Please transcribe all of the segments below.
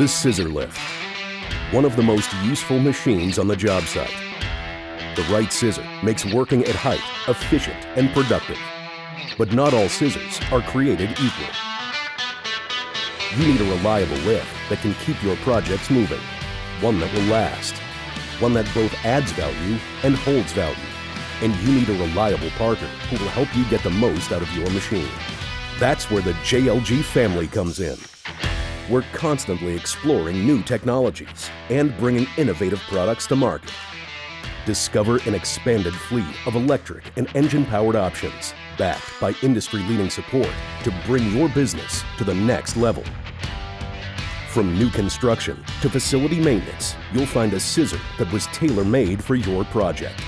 the scissor lift. One of the most useful machines on the job site. The right scissor makes working at height efficient and productive. But not all scissors are created equal. You need a reliable lift that can keep your projects moving. One that will last. One that both adds value and holds value. And you need a reliable partner who will help you get the most out of your machine. That's where the JLG family comes in. We're constantly exploring new technologies and bringing innovative products to market. Discover an expanded fleet of electric and engine-powered options backed by industry-leading support to bring your business to the next level. From new construction to facility maintenance, you'll find a scissor that was tailor-made for your project.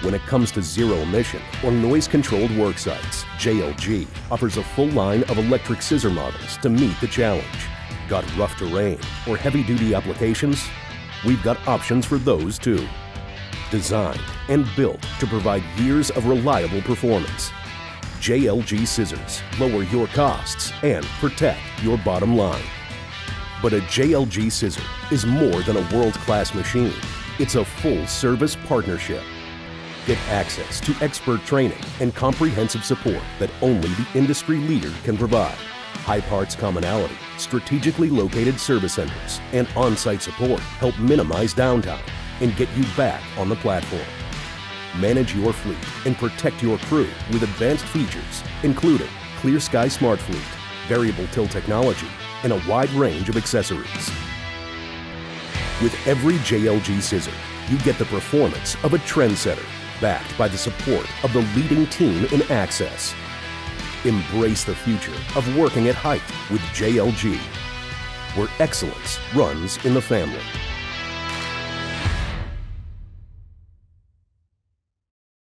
When it comes to zero emission or noise-controlled work sites, JLG offers a full line of electric scissor models to meet the challenge. Got rough terrain or heavy-duty applications? We've got options for those too. Designed and built to provide years of reliable performance. JLG scissors lower your costs and protect your bottom line. But a JLG scissor is more than a world-class machine. It's a full-service partnership. Get access to expert training and comprehensive support that only the industry leader can provide. High parts commonality, strategically located service centers, and on-site support help minimize downtime and get you back on the platform. Manage your fleet and protect your crew with advanced features, including Clear Sky Smart Fleet, variable tilt technology, and a wide range of accessories. With every JLG scissor, you get the performance of a trendsetter, backed by the support of the leading team in access. Embrace the future of working at height with JLG, where excellence runs in the family.